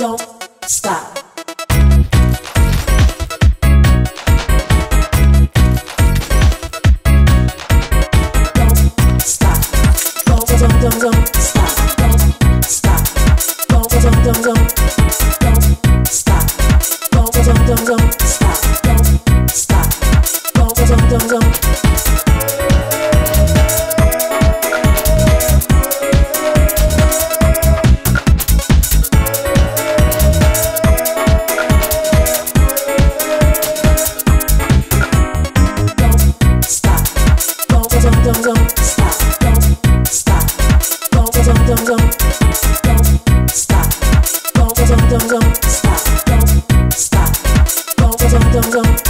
don't stop. don't